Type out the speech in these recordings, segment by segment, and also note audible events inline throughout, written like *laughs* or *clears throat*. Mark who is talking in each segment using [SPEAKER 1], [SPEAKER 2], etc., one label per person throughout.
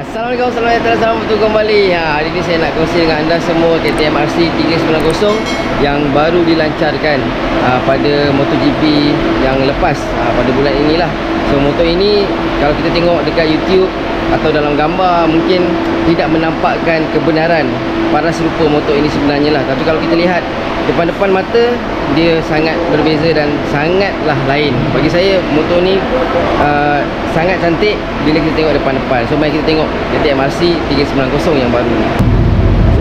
[SPEAKER 1] Assalamualaikum, datang selamat bertemu kembali. Ha, Hari ini saya nak kongsi dengan anda semua KTM RC 390 Yang baru dilancarkan ha, pada MotoGP yang lepas ha, Pada bulan inilah. So motor ini kalau kita tengok dekat YouTube Atau dalam gambar mungkin tidak menampakkan kebenaran Paras rupa motor ini sebenarnya lah. Tapi kalau kita lihat depan-depan mata dia sangat berbeza dan sangatlah lain. Bagi saya motor ni uh, sangat cantik bila kita tengok depan-depan. So mari kita tengok KTM RC 390 yang baru ni.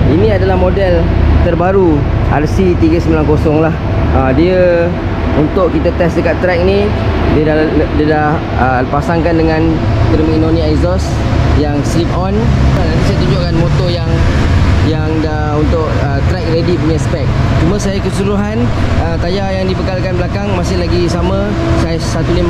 [SPEAKER 1] Ini adalah model terbaru RC 390 lah. Uh, dia untuk kita test dekat track ni dia dah, dia dah uh, pasangkan dengan Terminoni exhaust yang slip on. Nanti saya tunjukkan motor yang yang dah untuk uh, track ready punya spek. Cuma saya keseluruhan uh, tayar yang dibekalkan belakang masih lagi sama. Saiz 150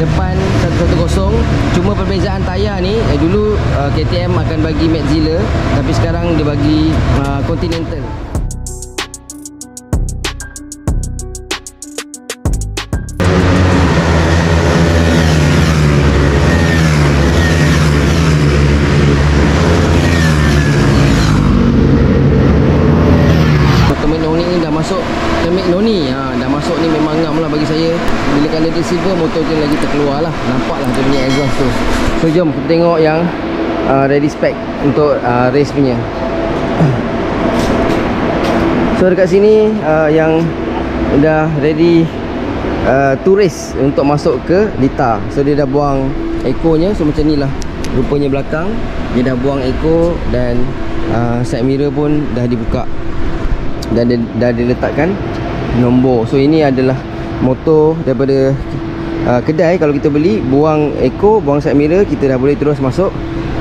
[SPEAKER 1] depan 110 cuma perbezaan tayar ni eh, dulu uh, KTM akan bagi Madzilla tapi sekarang dia bagi uh, Continental silver motor tu lagi terkeluar lah. Nampak lah dia punya exhaust tu. So jom kita tengok yang uh, ready spec untuk uh, race punya. *clears throat* So dekat sini uh, yang dah ready uh, to race untuk masuk ke Lita. So dia dah buang echo nya so macam ni lah. Rupanya belakang dia dah buang echo dan uh, side mirror pun dah dibuka. Dan dia, dah diletakkan nombor. So ini adalah motor daripada uh, kedai kalau kita beli buang eco buang side mirror kita dah boleh terus masuk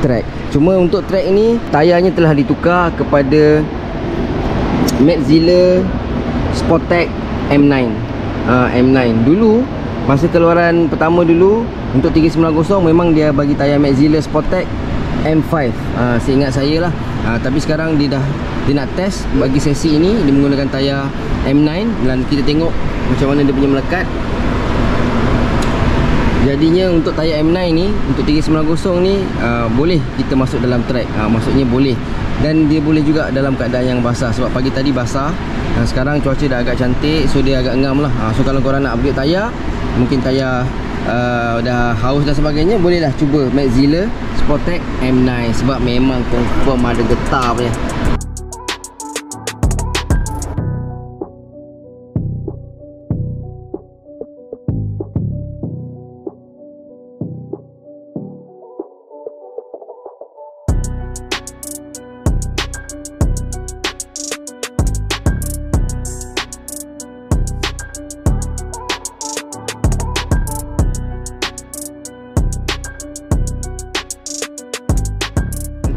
[SPEAKER 1] track. Cuma untuk track ni tayarnya telah ditukar kepada Madzilla Sportec M9 uh, M9 dulu masa keluaran pertama dulu untuk 390 memang dia bagi tayar Madzilla Sportec M5 uh, seingat saya lah uh, tapi sekarang dia dah dia nak test bagi sesi ini. Dia menggunakan tayar M9 dan kita tengok macam mana dia punya melekat. Jadinya untuk tayar M9 ni untuk 390 ni uh, boleh kita masuk dalam track. Uh, maksudnya boleh. Dan dia boleh juga dalam keadaan yang basah. Sebab pagi tadi basah. Dan sekarang cuaca dah agak cantik so dia agak ngam lah. Uh, so kalau korang nak upgrade tayar mungkin tayar uh, dah haus dan sebagainya bolehlah cuba Madzilla Sportec M9 sebab memang confirm ada getar punya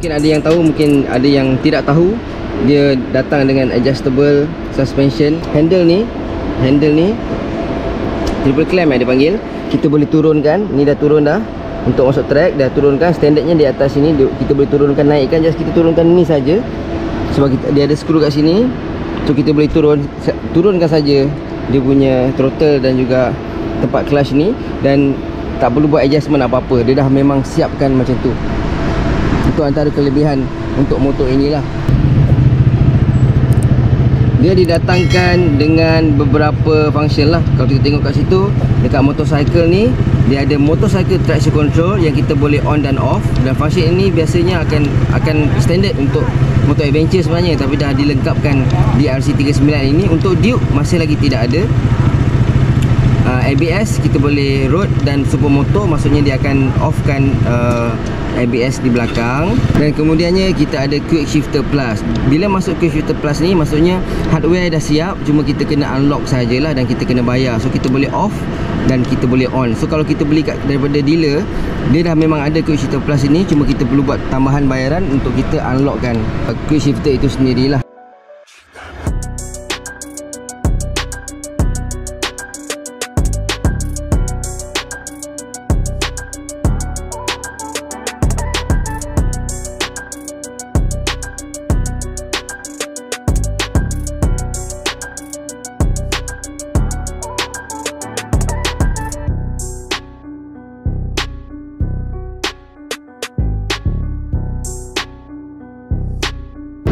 [SPEAKER 1] mungkin ada yang tahu mungkin ada yang tidak tahu. Dia datang dengan adjustable suspension. Handle ni handle ni triple clamp eh dia panggil kita boleh turunkan ni dah turun dah. Untuk masuk track dah turunkan. Standardnya di atas sini kita boleh turunkan naikkan. Just kita turunkan ni saja. Sebab kita, dia ada skru kat sini. So kita boleh turun turunkan saja dia punya throttle dan juga tempat clutch ni. Dan tak perlu buat adjustment apa-apa. Dia dah memang siapkan macam tu itu antara kelebihan untuk motor inilah. Dia didatangkan dengan beberapa function lah. Kalau kita tengok kat situ dekat motorcycle ni dia ada motorcycle traction control yang kita boleh on dan off. Dan function ini biasanya akan akan standard untuk motor adventure sebenarnya. Tapi dah dilengkapkan di RC39 ini untuk Duke masih lagi tidak ada uh, ABS kita boleh road dan supermoto maksudnya dia akan offkan uh, ABS di belakang. Dan kemudiannya kita ada quick shifter plus. Bila masuk quick shifter plus ni maksudnya hardware dah siap cuma kita kena unlock sajalah dan kita kena bayar. So kita boleh off dan kita boleh on. So kalau kita beli kat, daripada dealer dia dah memang ada quick shifter plus ini cuma kita perlu buat tambahan bayaran untuk kita unlockkan uh, quick shifter itu sendirilah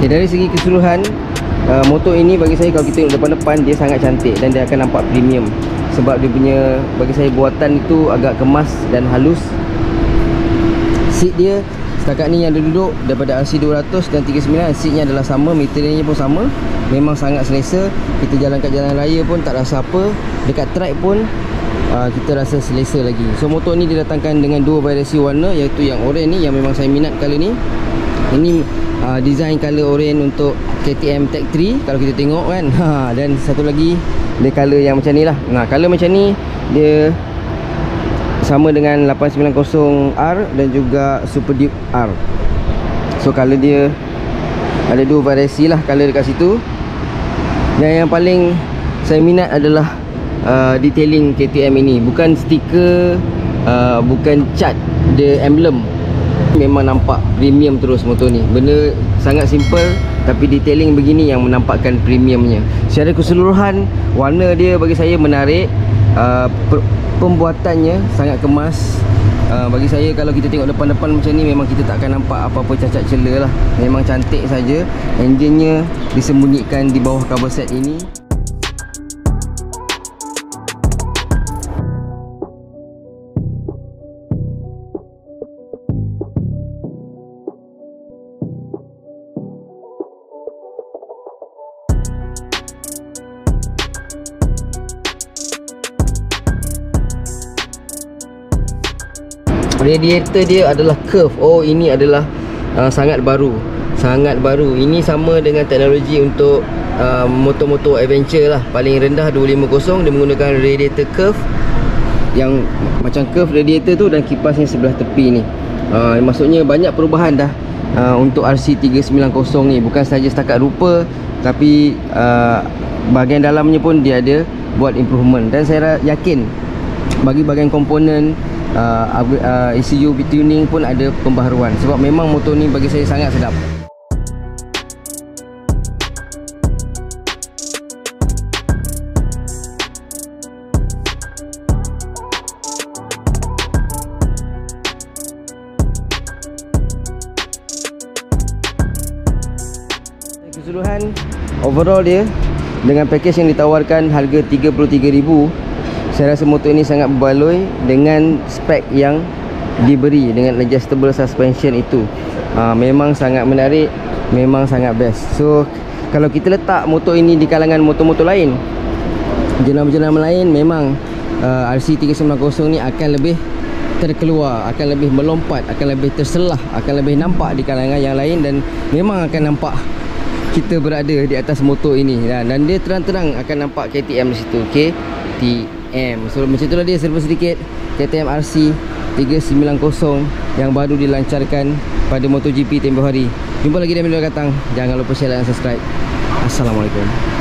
[SPEAKER 1] okay, dari segi keseluruhan uh, motor ini bagi saya kalau kita tengok depan-depan dia sangat cantik dan dia akan nampak premium. Sebab dia punya bagi saya buatan itu agak kemas dan halus. Seat dia setakat ni yang dia duduk daripada RC200 dan 39 seatnya adalah sama materialnya pun sama. Memang sangat selesa. Kita jalan kat jalan raya pun tak rasa apa. Dekat track pun uh, kita rasa selesa lagi. So motor ni didatangkan dengan dua variasi warna iaitu yang orange ni yang memang saya minat kali ni ini uh, design color orange untuk KTM Tech 3 kalau kita tengok kan. *laughs* Ha, dan satu lagi dia color yang macam ni lah. Nah color macam ni dia sama dengan 890R dan juga Super Duke R. So color dia ada dua variasi lah color dekat situ. Dan yang paling saya minat adalah uh, detailing KTM ini. Bukan stiker uh, bukan cat the emblem memang nampak premium terus motor ni. Benda sangat simple tapi detailing begini yang menampakkan premiumnya. Secara keseluruhan warna dia bagi saya menarik uh, pembuatannya sangat kemas. Uh, bagi saya kalau kita tengok depan-depan macam ni memang kita tak akan nampak apa-apa cacat celah lah. Memang cantik saja. Enjinnya disembunyikan di bawah cover set ini radiator dia adalah curve. Oh ini adalah uh, sangat baru. Sangat baru. Ini sama dengan teknologi untuk uh, motor-motor adventure lah. Paling rendah 250 dia menggunakan radiator curve yang macam curve radiator tu dan kipasnya sebelah tepi ni. Uh, maksudnya banyak perubahan dah uh, untuk RC390 ni. Bukan saja setakat rupa tapi uh, bahagian dalamnya pun dia ada buat improvement. Dan saya yakin bagi bahagian komponen uh, uh, ECU tuning pun ada pembaharuan. Sebab memang motor ni bagi saya sangat sedap. Keseluruhan overall dia dengan package yang ditawarkan harga 33000 saya rasa motor ini sangat berbaloi dengan spek yang diberi dengan adjustable suspension itu. Ha, memang sangat menarik memang sangat best. So kalau kita letak motor ini di kalangan motor-motor lain jenama-jenama lain memang uh, RC390 ni akan lebih terkeluar akan lebih melompat akan lebih terselah akan lebih nampak di kalangan yang lain dan memang akan nampak kita berada di atas motor ini. Dan, dan dia terang-terang akan nampak KTM di situ KTM KTM So macam itulah dia serba sedikit. KTM RC 390 Yang baru dilancarkan Pada MotoGP tempoh hari. Jumpa lagi dalam video datang. Jangan lupa share dan subscribe. Assalamualaikum